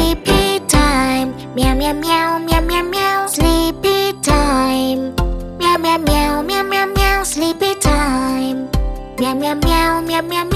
Sleepy time. Meow meow meow meow meow meow. Sleepy time. Meow meow meow meow meow meow. Sleepy time. Meow meow meow meow meow.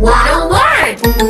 What a word!